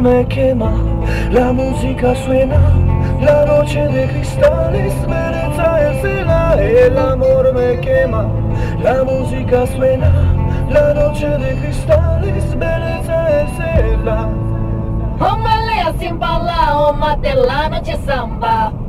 Me quema, la música suena, la noche de cristales merece el cela. El amor me quema, la música suena, la noche de cristales merece simbala, o matela, de samba.